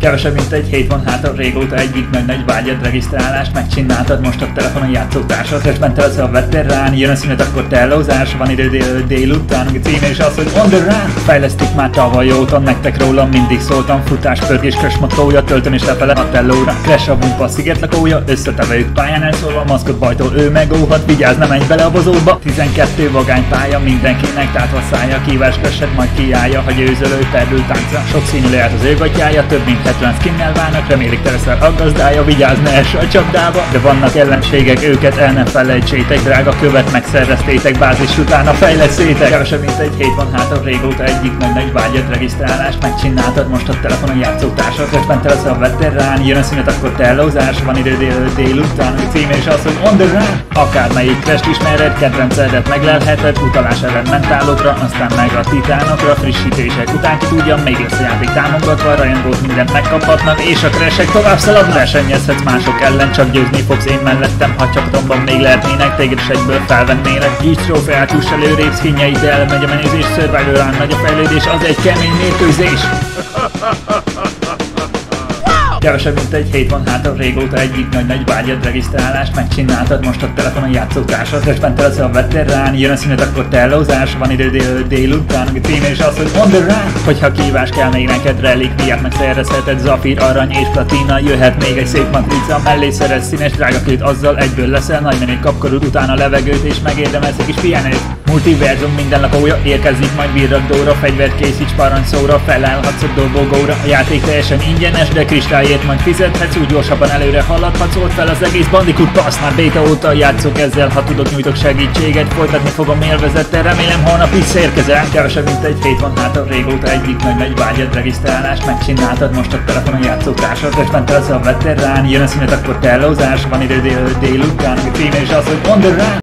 Kevesebb mint egy hét van hátra, régóta egyik nagy nagy vágyad regisztrálást megcsináltad most a telefonon játszótársat, közben te leszel a veterán, jön a szünet, akkor tellózás, van idő dél, délután, a címe is az, hogy on the run! Fejlesztik már tavaly óta, nektek róla mindig szóltam, futás, pörgés, kösmotója, töltöm és lefele a tellóra, crash a bumpa, szigetlakója, összetevőjük pályán elszólva, maszkot bajtól ő megóhat, vigyázz, ne menj bele a bozóba, 12 vagány pálya mindenkinek, tehát a szája, kívás kösed, majd kiállja, ha győzölő, perdül tánca, sok színű lehet az ő gatyája, több mint 70 skinnel válnak, remélik te leszel a gazdája, vigyázz ne a csapdába, de vannak ellenségek, őket el ne felejtsétek, drága követ megszereztétek, bázis utána fejleszétek. Kevesebb mint egy hét van hátra, régóta egyik nagy nagy vágyad regisztrálást megcsináltad most a telefonon játszótársat, közben te leszel a veterán, jön a szünet, akkor tellózás, van idő dél, délután, a címe is az, hogy on the run, akármelyik crest ismered, kedvencedet meglelheted, utalás ellen mentálokra, aztán meg a titánokra, frissítések után ki tudja, még lesz a játék támogatva, rajongót mindent megkaphatnak, és a kresek tovább szalad, versenyezhetsz mások ellen, csak győzni fogsz én mellettem, ha csapatomban még lehetnének, téged is egyből felvennélek. Így trófeát juss előrébb, színjeid elmegy a menőzés, survivor nagy a fejlődés, az egy kemény mérkőzés. Kevesebb mint egy hét van hátra, régóta egyik nagy nagy vágyad regisztrálást megcsináltad most a telefonon játszótársat, közben te leszel a veterán, jön a szünet, akkor tellózás, van idő dél, délután, a címe is az, hogy on the run, hogyha kívás kell még neked relikviát megszerezheted, zafír, arany és platina, jöhet még egy szép matrica, mellé szerez színes drágakőt, azzal egyből leszel nagy menő kapkorod utána levegőt és megérdemelsz egy kis pihenőt. Multiverzum minden lakója érkezik majd virragdóra, fegyvert készíts parancsszóra, felállhatsz a dobogóra, a játék teljesen ingyenes, de kristályért majd fizethetsz, úgy gyorsabban előre haladhatsz, ott fel az egész Bandicoot Pass, már béta óta játszok ezzel, ha tudok nyújtok segítséget, folytatni fogom élvezettel, remélem holnap visszaérkezel. Kevesebb mint egy hét van hátra, régóta egyik nagy nagy vágyad regisztrálást megcsináltad most a telefonon játszótársat, közben te a veterán, jön a szünet, akkor tellózás, van idő dél, délután, a címe is az, hogy on.